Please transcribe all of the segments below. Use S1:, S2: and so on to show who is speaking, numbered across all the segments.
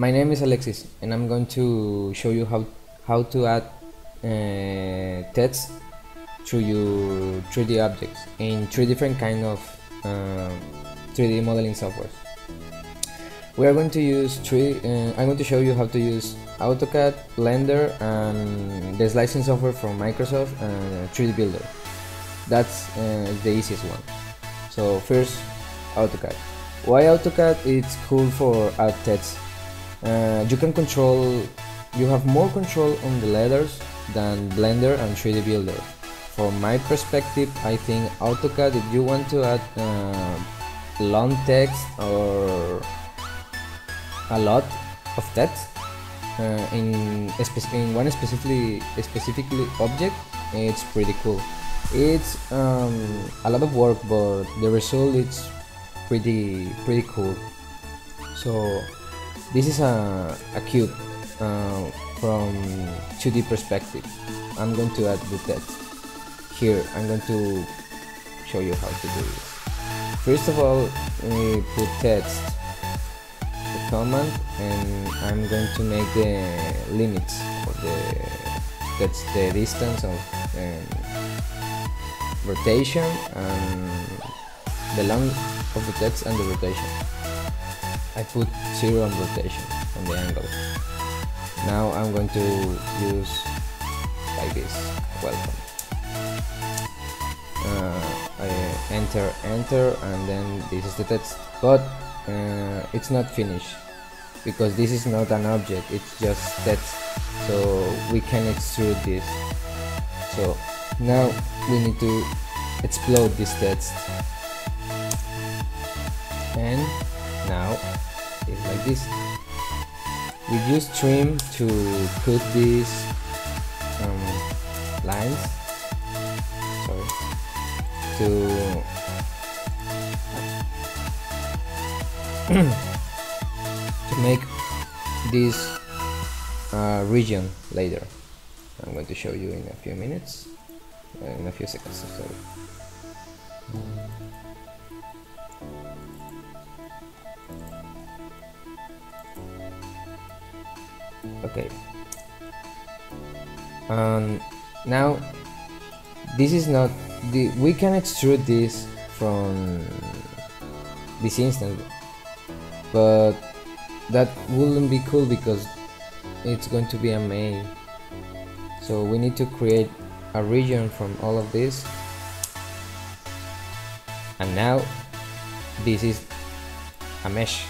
S1: My name is Alexis, and I'm going to show you how how to add uh, text to your 3D objects in three different kind of uh, 3D modeling software. We are going to use three. Uh, I'm going to show you how to use AutoCAD, Blender, and the slicing software from Microsoft, uh, 3D Builder. That's uh, the easiest one. So first, AutoCAD. Why AutoCAD? It's cool for add text uh, you can control you have more control on the letters than blender and 3d builder. From my perspective i think autocad if you want to add uh, long text or a lot of text uh, in, in one specifically specifically object it's pretty cool. It's um, a lot of work but the result is pretty pretty cool. So this is a, a cube uh, from 2D perspective. I'm going to add the text. Here, I'm going to show you how to do this. First of all, we put text, the command, and I'm going to make the limits of the that's the distance of um, rotation and the length of the text and the rotation. I put 0 on rotation on the angle. Now I'm going to use like this, welcome. Uh, I enter, enter, and then this is the text, but uh, it's not finished because this is not an object, it's just text, so we can extrude this. So now we need to explode this text and now like this. We use trim to put these um, lines. Sorry. To to make this uh, region later I'm going to show you in a few minutes. Uh, in a few seconds sorry okay. Um, now this is not the we can extrude this from this instance but that wouldn't be cool because it's going to be a main. So we need to create a region from all of this. And now this is a mesh.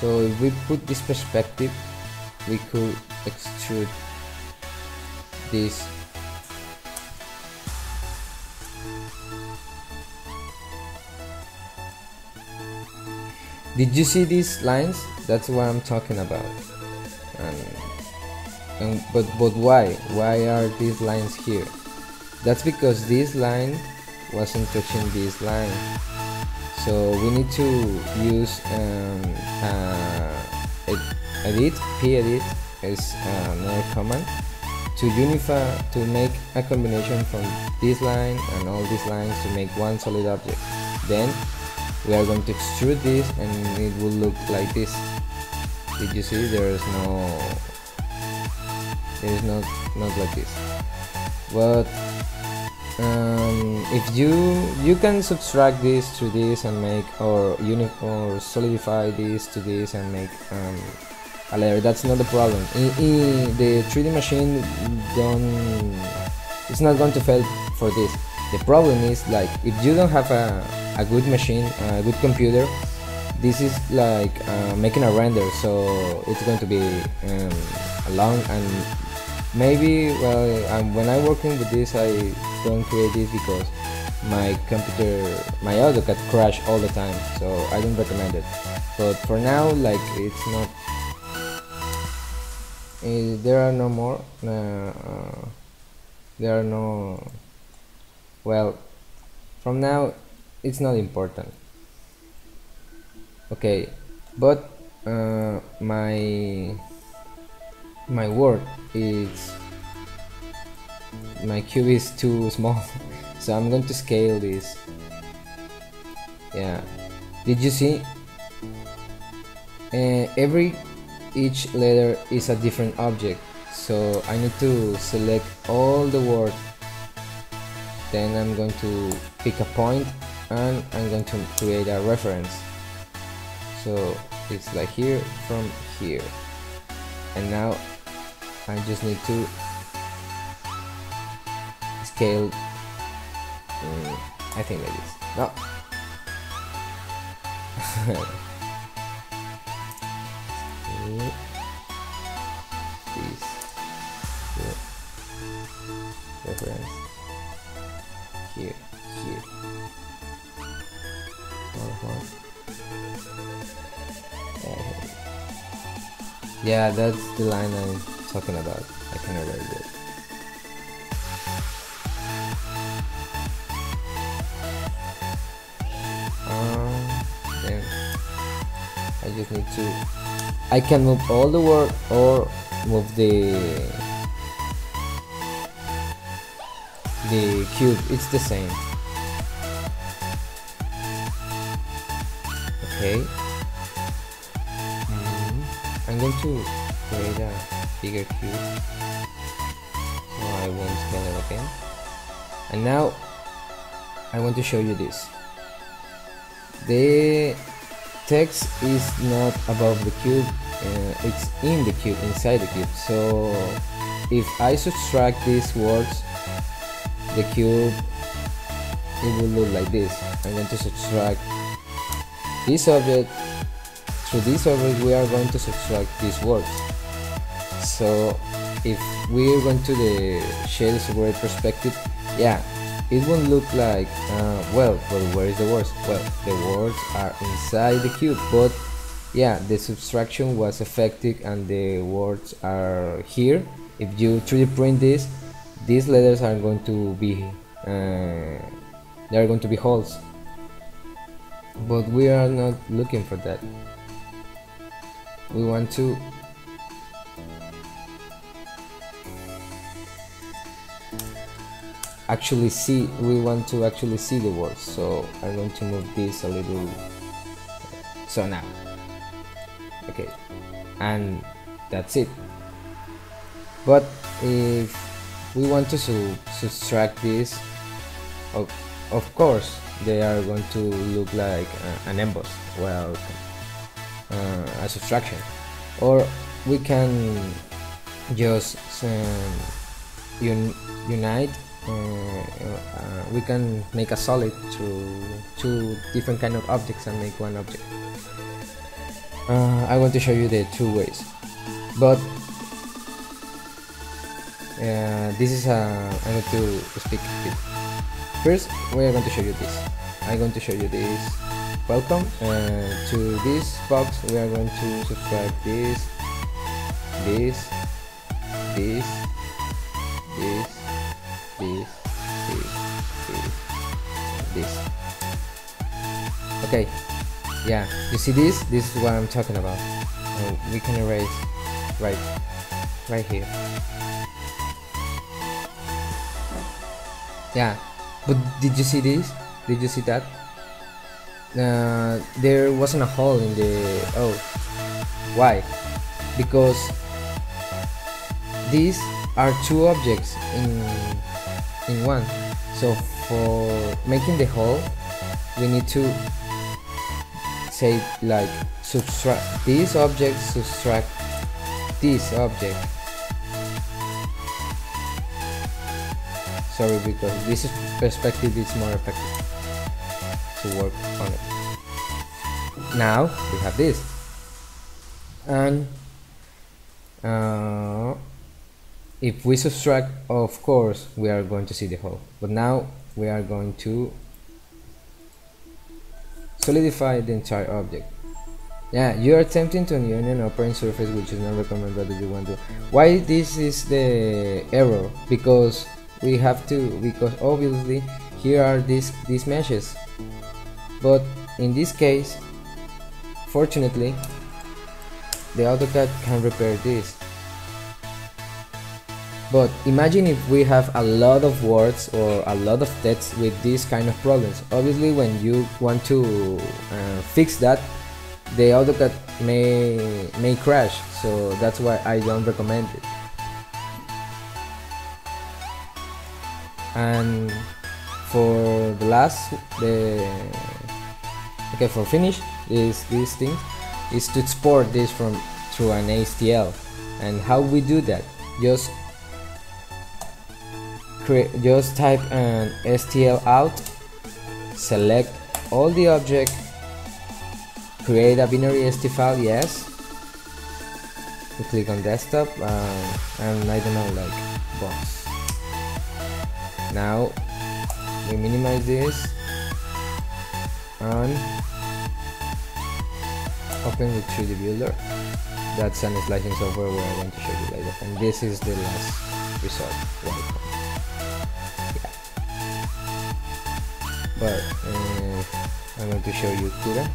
S1: So if we put this perspective we could extrude this. Did you see these lines? That's what i'm talking about. And, and but but why? Why are these lines here? That's because this line wasn't touching this line. So we need to use um, uh, edit p-edit is uh, another command to unify to make a combination from this line and all these lines to make one solid object. Then we are going to extrude this and it will look like this. Did you see there is no there is not not like this. But um, if you you can subtract this to this and make or uni or solidify this to this and make um, a layer. That's not the problem. In, in the 3d machine don't it's not going to fail for this. The problem is like if you don't have a, a good machine a good computer this is like uh, making a render. So it's going to be um, long and maybe well um, when I'm working with this I don't create this because my computer my AutoCAD crash all the time so I don't recommend it. But for now like it's not uh, there are no more uh, uh, there are no well from now it's not important. Okay but uh, my my word is my cube is too small so I'm going to scale this. Yeah. Did you see? Uh, every each letter is a different object so I need to select all the word then I'm going to pick a point and I'm going to create a reference. So it's like here from here. And now I just need to scale um, I think like this no here here yeah that's the line I'm talking about. I can erase it um, then I just need to I can move all the word or move the the cube. It's the same. Okay. Mm, I'm going to create a bigger cube so I won't scale it again. And now I want to show you this. The text is not above the cube uh, it's in the cube inside the cube. So if I subtract these words the cube it will look like this. I'm going to subtract this object. Through this object we are going to subtract these words so if we're going to the shaded word perspective yeah it won't look like uh, well well where is the words? Well the words are inside the cube but yeah the subtraction was effective and the words are here. If you 3d print this these letters are going to be uh, they are going to be holes. But we are not looking for that. We want to actually see we want to actually see the words so I'm going to move this a little so now. Okay. And that's it. But if we want to su subtract this of, of course they are going to look like uh, an emboss. Well uh, a subtraction. Or we can just um, un unite we can make a solid to two different kind of objects and make one object uh, I want to show you the two ways but uh, this is a I'm going to speak it. First, we are going to show you this. I'm going to show you this. Welcome uh, to this box. We are going to subscribe this, this, this, Okay, yeah. You see this? This is what I'm talking about. We can erase right, right here. yeah but did you see this did you see that uh, there wasn't a hole in the oh why because these are two objects in in one so for making the hole we need to say like subtract this object subtract this object. Sorry because this is perspective is more effective to work on it. Now we have this. And uh, if we subtract of course we are going to see the hole but now we are going to solidify the entire object. Yeah you are attempting to union an operant surface which is not recommended that you want to. Why this is the error? Because we have to because obviously here are these these meshes. But in this case fortunately the AutoCAD can repair this but imagine if we have a lot of words or a lot of text with these kind of problems. Obviously when you want to uh, fix that the AutoCAD may may crash. So that's why I don't recommend it. And for the last the okay for finish is this thing is to export this from through an STL and how we do that? Just just type an STL out select all the object create a binary ST file yes. We click on desktop uh, and I don't know like box. Now we minimize this and open with 3D builder. That's an slicing software where I want to show you later. And this is the last result but uh, I'm going to show you Cura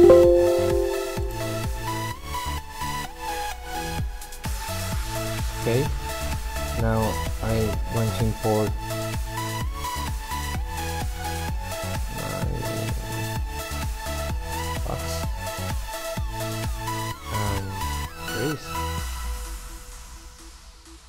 S1: okay now